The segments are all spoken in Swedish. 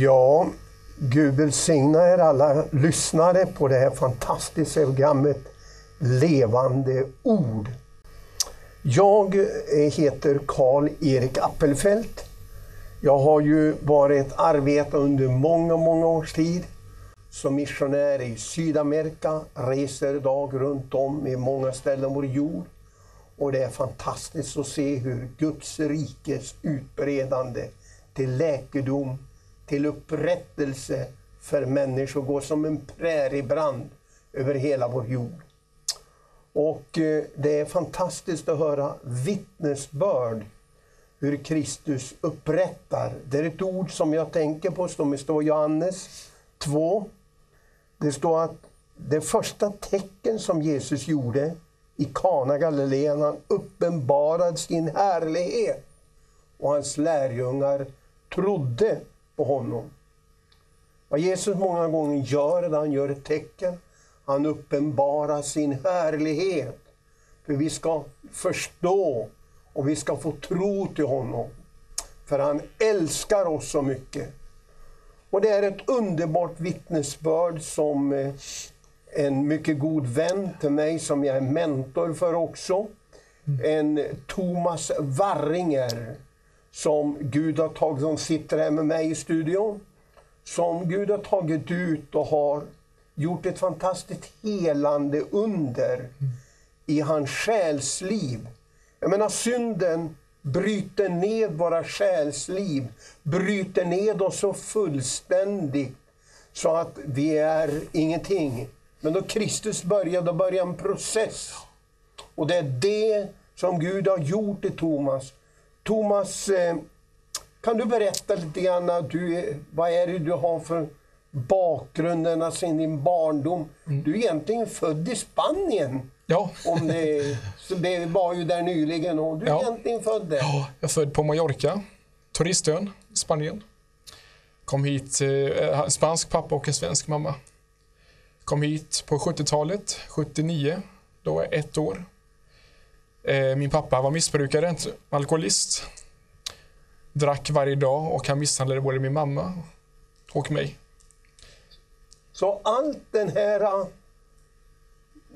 Ja, Gud välsigna er alla lyssnare på det här fantastiska programmet Levande ord. Jag heter Karl-Erik Appelfelt. Jag har ju varit arbetat under många, många års tid som missionär i Sydamerika, reser idag runt om i många ställen på vår jord. Och det är fantastiskt att se hur Guds rikes utbredande till läkedom, till upprättelse för människor går som en präriebrand över hela vår jord. Och eh, det är fantastiskt att höra vittnesbörd hur Kristus upprättar. Det är ett ord som jag tänker på, som står i Johannes 2. Det står att det första tecken som Jesus gjorde i Kana Galileen, han uppenbarade sin härlighet. Och hans lärjungar trodde på honom. Vad Jesus många gånger gör, är att han gör ett tecken. Han uppenbarar sin härlighet. För vi ska förstå och vi ska få tro till honom. För han älskar oss så mycket. Och det är ett underbart vittnesbörd som eh, en mycket god vän till mig, som jag är mentor för också. En Thomas Warringer, som Gud har tagit, som sitter här med mig i studion. Som Gud har tagit ut och har gjort ett fantastiskt helande under i hans själsliv. Jag menar synden bryter ned våra själsliv, bryter ned oss så fullständigt så att vi är ingenting. Men då Kristus började, då började en process. Och det är det som Gud har gjort i Thomas. Thomas, eh, kan du berätta lite grann, du, vad är det du har för bakgrunden, alltså din barndom? Mm. Du är egentligen född i Spanien. Ja. Om det, så det var ju där nyligen och du är ja. egentligen född där. Ja, jag är född på Mallorca, turistön i Spanien. Kom hit, eh, spansk pappa och en svensk mamma. Kom hit på 70-talet, 79, då var jag ett år. Eh, min pappa var missbrukare, alkoholist. Drack varje dag och han misshandlade både min mamma och mig. Så allt den här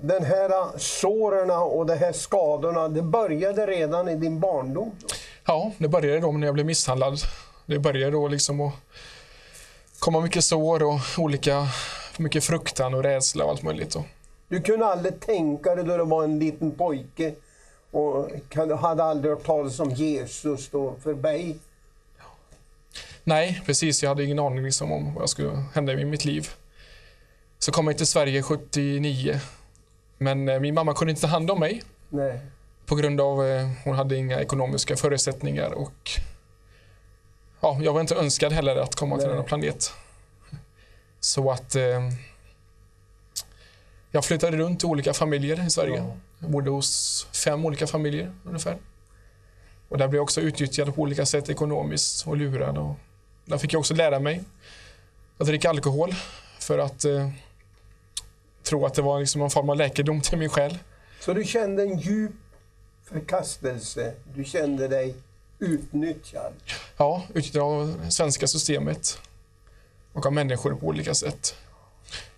den här såren och de här skadorna, det började redan i din barndom? Ja, det började då när jag blev misshandlad. Det började då liksom att komma mycket sår och olika, mycket fruktan och rädsla och allt möjligt. Du kunde aldrig tänka dig då du var en liten pojke och hade aldrig hört talas om Jesus då för dig? Nej, precis. Jag hade ingen aning liksom om vad skulle hända i mitt liv. Så kom jag till Sverige 79 men eh, min mamma kunde inte ta hand om mig. Nej. På grund av eh, hon hade inga ekonomiska förutsättningar och ja, jag var inte önskad heller att komma Nej. till denna planet. Så att eh, jag flyttade runt i olika familjer i Sverige. Ja. Jag bodde hos fem olika familjer ungefär. Och där blev jag också utnyttjad på olika sätt ekonomiskt och lurad. Och där fick jag också lära mig att dricka alkohol för att eh, tro att det var liksom en form av läkedom till min själ. Så du kände en djup förkastelse? Du kände dig utnyttjad? Ja, utnyttjad av det svenska systemet och av människor på olika sätt.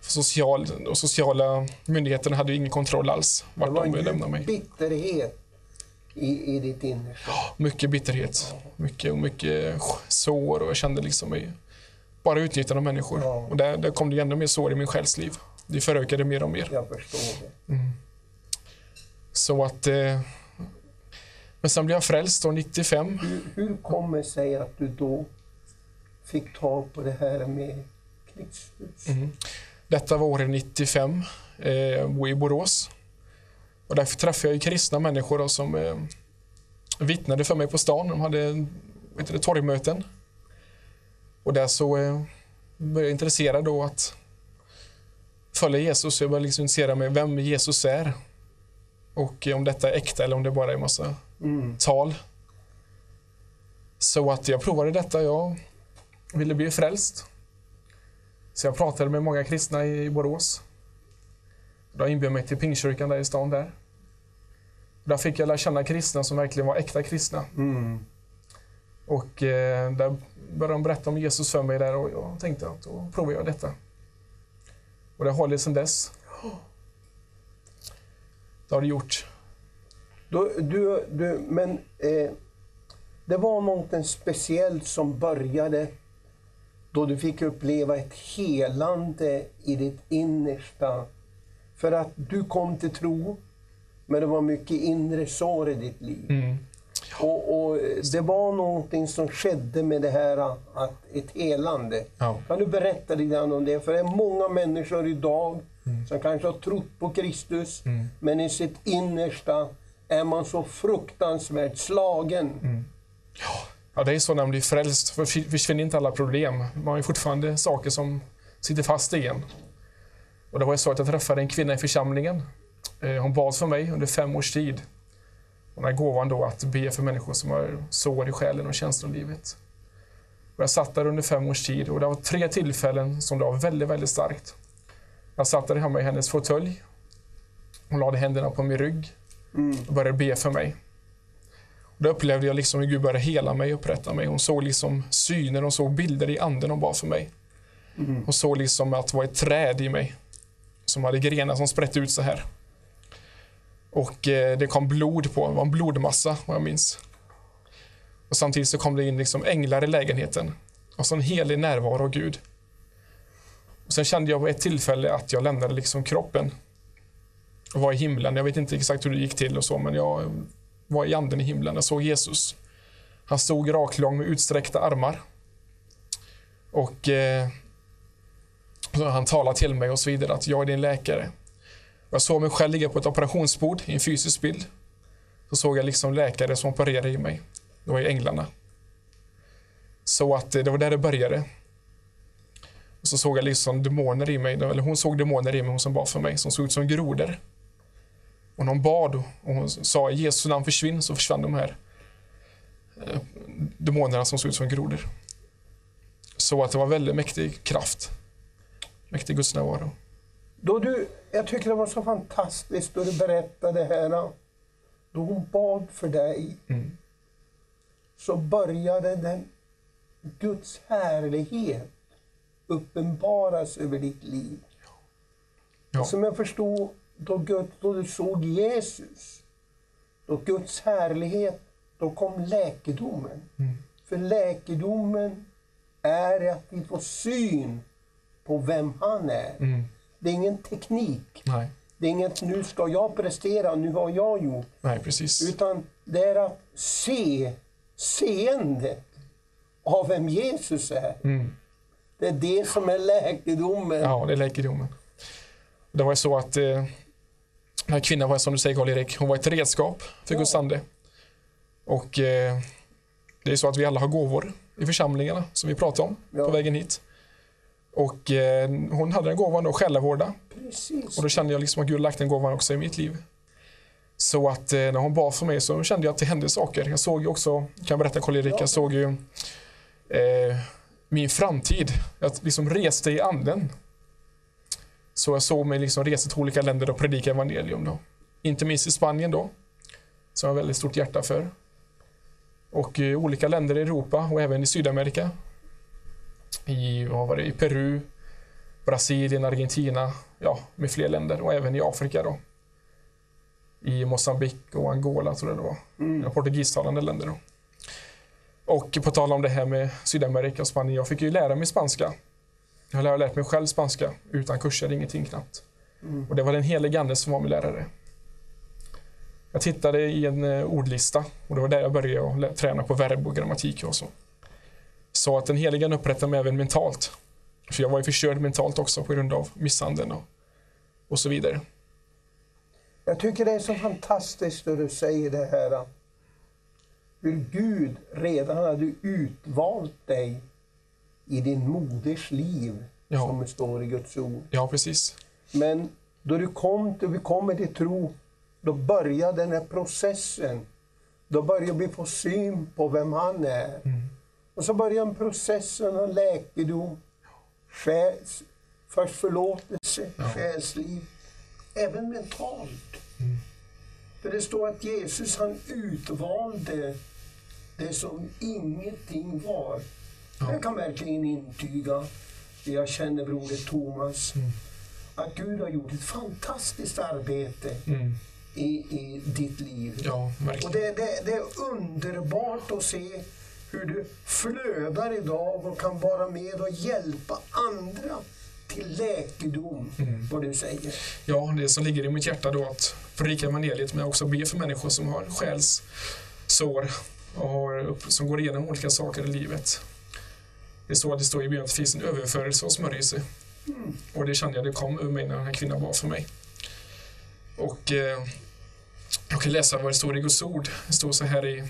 Social, och sociala myndigheterna hade ingen kontroll alls vart de ville lämna mig. bitterhet i, i ditt inre? Ja, mycket bitterhet. Mycket, mycket sår och jag kände liksom mig bara utnyttjad av människor. Ja. Och där, där kom det ännu mer sår i min själsliv det förökade mer och mer. Jag förstår det. Mm. Så att... Eh, men sen blev jag frälst år 95. Hur, hur kommer det sig att du då fick tag på det här med Kristus? Mm. Detta var året 95. Eh, jag bor i Borås. Och därför träffade jag kristna människor då, som eh, vittnade för mig på stan. De hade vet du, torgmöten. Och där så eh, började jag intressera då att följa Jesus. Jag började liksom intressera mig vem Jesus är. Och om detta är äkta eller om det bara är massa mm. tal. Så att jag provade detta. Jag ville bli frälst. Så jag pratade med många kristna i Borås. De inbjöd mig till Pingstkyrkan där i stan. Där. Där fick jag lära känna kristna som verkligen var äkta kristna. Mm. Och eh, där började de berätta om Jesus för mig där och jag tänkte att då provar jag detta. Och det har hållit sedan dess. Det har det gjort. Då, du, du, men eh, det var något speciellt som började då du fick uppleva ett helande i ditt innersta. För att du kom till tro, men det var mycket inre sår i ditt liv. Mm. Och, och det var någonting som skedde med det här, att ett helande. Ja. Kan du berätta lite grann om det? För det är många människor idag som kanske har trott på Kristus, Mm. men i sitt innersta är man så fruktansvärt slagen. Mm. Ja, det är så när man blir frälst. För försvinner inte alla problem. Man har fortfarande saker som sitter fast i en. Och det var så att jag träffade en kvinna i församlingen. Eh, Hon bad för mig under fem års tid. Hon har gåvan då att be för människor som har sår i själen och känslolivet. Och jag satt där under fem års tid och det var tre tillfällen som det var väldigt, väldigt starkt. Jag satt där hemma i hennes fåtölj. Hon lade händerna på min rygg och började be för mig. Då upplevde jag liksom hur Gud började hela mig och upprätta mig. Hon såg liksom syner, hon såg bilder i anden och bad för mig. Hon såg liksom att det var ett träd i mig som hade grenar som sprätte ut så här. Och eh, det kom blod på, det var en blodmassa vad jag minns. Och samtidigt så kom det in liksom änglar i lägenheten. Och så en helig närvaro av Gud. Och sen kände jag på ett tillfälle att jag lämnade liksom kroppen och var i himlen. Jag vet inte exakt hur det gick till och så, men jag var i anden i himlen. och såg Jesus. Han stod raklång med utsträckta armar. Och eh, så han talade till mig och så vidare att jag är din läkare. Och jag såg mig själv ligga på ett operationsbord i en fysisk bild. Så såg jag liksom läkare som opererade i mig. Det var ju änglarna. Så att eh, det var där det började. Och så såg jag liksom demoner i mig, eller hon såg demoner i mig, hon som bad för mig, som såg ut som grodor. Och hon bad och hon sa i Jesu namn försvinn, så försvann de här eh, demonerna som såg ut som grodor. Så att det var väldigt mäktig kraft. Mäktig Guds närvaro. Då du, jag tycker det var så fantastiskt då du berättade här, då hon bad för dig, Mm. så började den Guds härlighet uppenbaras över ditt liv. Ja. Som jag förstod, då, Gud, då du såg Jesus, då Guds härlighet, då kom läkedomen. Mm. För läkedomen är att vi får syn på vem han är. Mm. Det är ingen teknik. Nej. Det är inget nu ska jag prestera, nu har jag gjort. Nej, precis. Utan det är att se seendet av vem Jesus är. Mm. Det är det som är läkedomen. Ja, det är läkedomen. Det var ju så att eh, den här kvinnan var som du säger Karl-Erik, hon var ett redskap för Ja. Guds ande. Och eh, det är så att vi alla har gåvor i församlingarna som vi pratade om Ja. på vägen hit. Och eh, hon hade den gåvan då, själavårda. Precis. Och då kände jag liksom att Gud lagt den gåvan också i mitt liv. Så att eh, när hon bad för mig så kände jag att det hände saker. Jag såg ju också, kan jag berätta Karl-Erik, Ja. jag såg ju eh, min framtid. Jag liksom reste i anden. Så jag såg mig liksom resa till olika länder och predika evangelium då. Inte minst i Spanien då. Som jag har väldigt stort hjärta för. Och i olika länder i Europa och även i Sydamerika. I, vad var det, i Peru, Brasilien, Argentina, ja, med fler länder och även i Afrika då. I Mosambik och Angola tror jag det var. Mm. Portugistalande länder då. Och på tal om det här med Sydamerika och Spanien, jag fick ju lära mig spanska. Jag har lärt mig själv spanska utan kurser, ingenting knappt. Mm. Och det var den helige Ande som var min lärare. Jag tittade i en eh, ordlista och det var där jag började träna på verb och grammatik och så. Så att den helige Ande upprättade mig även mentalt. För jag var ju förstörd mentalt också på grund av misshandeln och, och så vidare. Jag tycker det är så fantastiskt när du säger det här. Hur Gud redan hade utvalt dig i din moders liv, Ja. som det står i Guds ord. Ja, precis. Men då du kom till, vi kommer till tro, då börjar den här processen. Då börjar vi få syn på vem han är. Mm. Och så börjar en processen av läkedom, själs, först förlåtelse, Ja. själsliv, även mentalt. Mm. För det står att Jesus han utvalde det som ingenting var. Ja. Jag kan verkligen intyga, jag känner broder Thomas, Mm. att Gud har gjort ett fantastiskt arbete Mm. i, i ditt liv. Ja, Och det, det, det är underbart att se hur du flödar idag och kan vara med och hjälpa andra till läkedom, Mm. vad du säger. Ja, det som ligger i mitt hjärta då att predika evangeliet men också be för människor som har själssår och har som går igenom olika saker i livet. Det att det står i Bibeln att det finns en överförelse och smörjelse. Mm. Och det kände jag det kom ur mig när den här kvinnan var för mig. Och eh, jag kan läsa vad det står i Guds ord. Det står så här i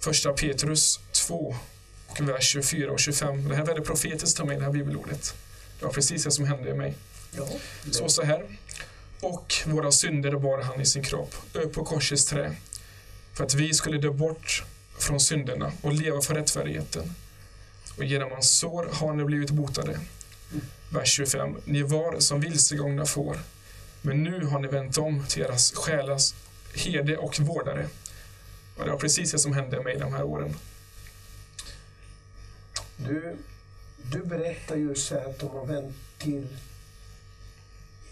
första Petrus 2 och vers 24 och 25. Det här är väldigt profetiskt av mig, det här bibelordet. Det var precis det som hände i mig. Ja, Så så här. Och våra synder bar han i sin kropp upp på korsets trä för att vi skulle dö bort från synderna och leva för rättfärdigheten. Och genom hans sår har ni blivit botade. Vers 25. Ni var som vilsegångna får, men nu har ni vänt om till deras själars herde och vårdare. Och det var precis det som hände mig de här åren. Du, du berättar ju så här att de har vänt till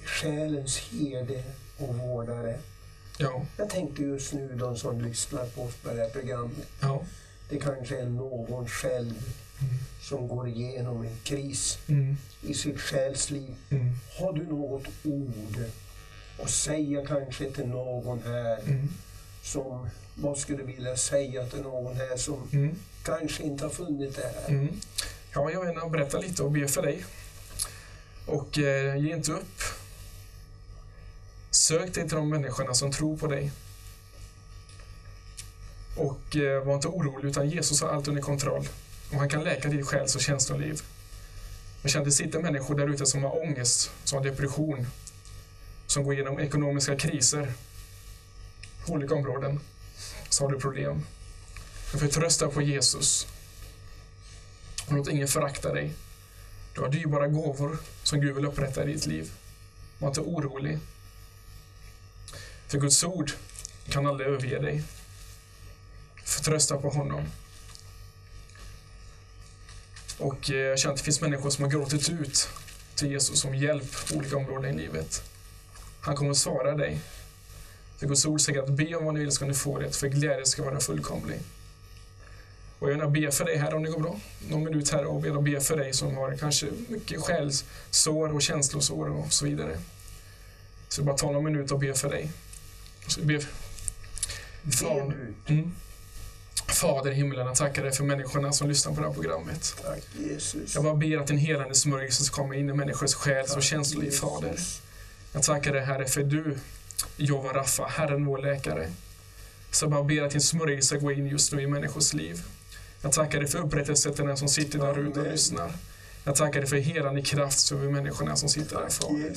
själens herde och vårdare. Ja, Jag tänkte just nu, de som lyssnar på det här programmet, ja, det kanske är någon själv som går igenom en kris mm, i sitt själsliv. mm, Har du något ord att säga kanske till någon här mm, som, vad skulle du vilja säga till någon här som mm. kanske inte har funnit det här? Mm. Ja, jag vill gärna berätta lite och be för dig. Och eh, ge inte upp. Sök dig till de människorna som tror på dig. Och eh, var inte orolig, utan Jesus har allt under kontroll. Och han kan läka ditt själs och känsloliv. Men känn, det sitter människor där ute som har ångest, som har depression, som går igenom ekonomiska kriser på olika områden. Så har du problem. Du får trösta på Jesus. Och låt ingen förakta dig. Du har dyrbara gåvor som Gud vill upprätta i ditt liv. Var inte orolig. För Guds ord kan aldrig överge dig. Förtrösta på honom. Och eh, jag känner att det finns människor som har gråtit ut till Jesus om hjälp på olika områden i livet. Han kommer att svara dig. För Guds ord säger att be om vad ni vill ska ni få det, för glädje ska vara fullkomlig. Och jag vill be för dig här om det går bra. Någon minut här och vill be för dig som har kanske mycket själssår och känslosår och så vidare. Så bara ta någon minut och be för dig. Så be. Be ut. mm. Fader i himlen, jag tackar dig för människorna som lyssnar på det här programmet. Tack Jesus. Jag bara ber att din helande smörjelse ska komma in i människors själs och känsloliv, Fader. Jag tackar dig Herre för du, Jehova Raffa, Herren vår läkare. Så jag bara ber att din smörjelse går in just nu i människors liv. Jag tackar dig för upprättelse till den som sitter där ute och lyssnar. Jag tackar dig för helande kraft över människorna som sitter där, Fader.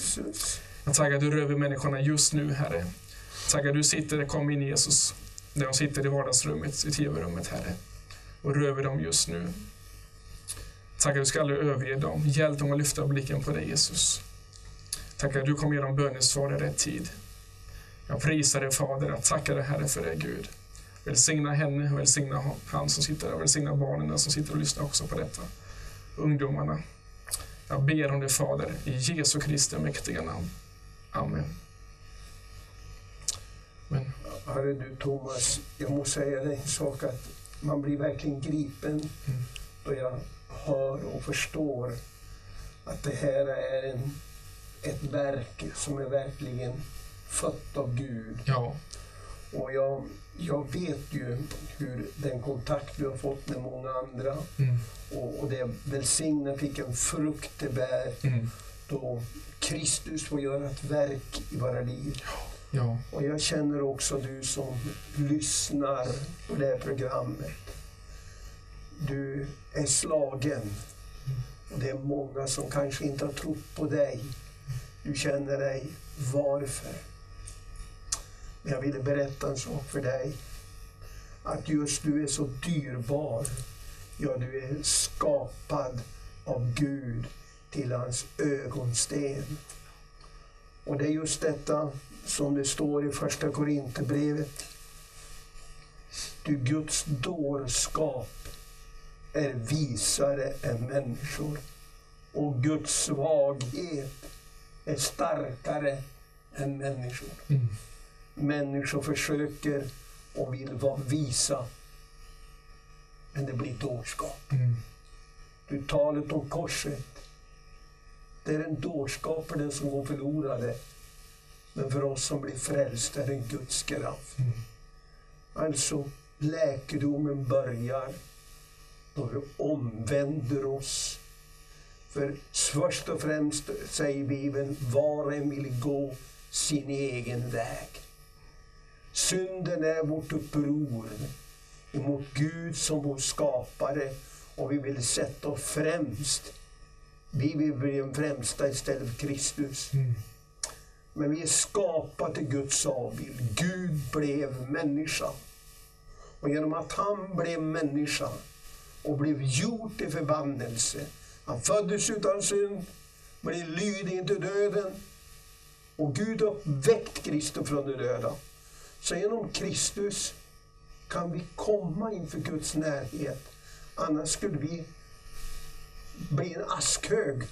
Jag tackar att du rör vid människorna just nu, Herre. Tackar du sitter, kom in Jesus, där de sitter i vardagsrummet, i tv-rummet, Herre. Och rör vid dem just nu. Tack att du ska aldrig överge dem. Hjälp dem att lyfta blicken på dig, Jesus. Tack att du kommer ge dem bönesvar i rätt tid. Jag prisar dig, Fader. Jag tackar dig, Herre, för det, Gud. Välsigna henne, välsigna han som sitter där, välsigna barnen som sitter och lyssnar också på detta. Ungdomarna. Jag ber om det, Fader, i Jesu Kristi mäktiga namn. Amen. Hörru du Thomas, jag måste säga dig en sak att man blir verkligen gripen då jag hör och förstår att det här är en, ett verk som är verkligen fött av Gud. ja, Och jag, jag vet ju hur den kontakt du har fått med många andra mm, och, och det välsignat vilken frukt det bär mm, då Kristus får göra ett verk i våra liv. ja, och jag känner också du som lyssnar på det här programmet. Du är slagen. Och det är många som kanske inte har trott på dig. Du känner dig, varför? Men jag ville berätta en sak för dig. Att just du är så dyrbar. Ja, du är skapad av Gud till hans ögonsten. Och det är just detta som det står i första Korinthierbrevet. Du Guds dårskap är visare än människor och Guds svaghet är starkare än människor. Mm. Människor försöker och vill vara visa, men det blir dårskap. Mm. Du talet om korset, det är en dårskap för den som går förlorade. Men för oss som blir frälsta är det Guds kraft. Mm. Alltså, läkedomen börjar då vi omvänder oss. För först och främst säger Bibeln, var och en vill gå sin egen väg. Synden är vårt uppror emot Gud som vår skapare och vi vill sätta oss främst. Vi vill bli den främsta istället för Kristus. Mm. Men vi är skapade till Guds avbild. Gud blev människa. Och genom att han blev människa och blev gjord till förbannelse. Han föddes utan synd, blev lydig till döden. Och Gud har väckt Kristus från de döda. Så genom Kristus kan vi komma inför Guds närhet. Annars skulle vi bli en askhög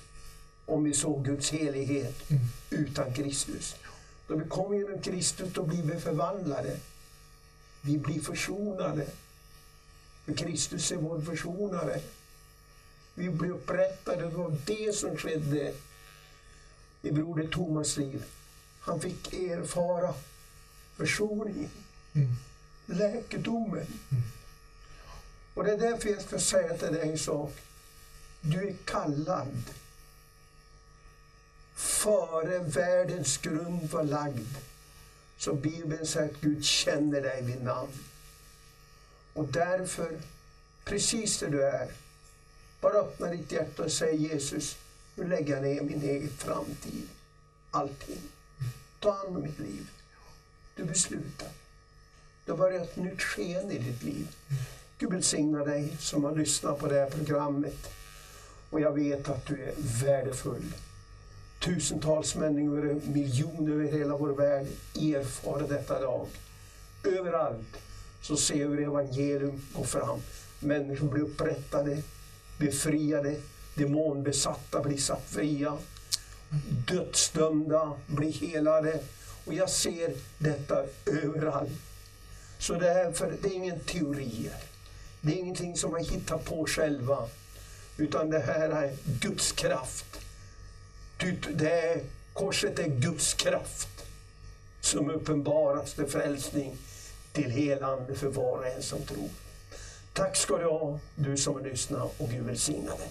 om vi såg Guds helighet utan Kristus. Då vi kommer genom Kristus då blir vi förvandlade. Vi blir försonade. För Kristus är vår försonare. Vi blir upprättade. Det var det som skedde i broder Thomas liv. Han fick erfara försoningen, Mm. läkedomen. Och det är därför jag ska säga till dig en sak. Du är kallad före världens grund var lagd. Så Bibeln säger att Gud känner dig vid namn. Och därför, precis där du är, bara öppna ditt hjärta och säg Jesus, nu lägger jag ner min egen framtid. Allting. Ta hand om mitt liv. Du beslutar. Det har börjat ett nytt sken i ditt liv. Gud välsigna dig som har lyssnat på det här programmet. Och jag vet att du är värdefull. Tusentals människor, miljoner över hela vår värld erfar detta dag. Överallt så ser vi hur evangelium går fram. Människor blir upprättade, befriade, demonbesatta blir satt fria, dödsdömda blir helade. Och jag ser detta överallt. Så det här för, det är ingen teori. Det är ingenting som man hittar på själva. Utan det här är Guds kraft. Ty- Det är, korset är Guds kraft som uppenbaras till frälsning till helande för var och en som tror. Tack ska du ha, du som har lyssnat och Gud välsigna dig.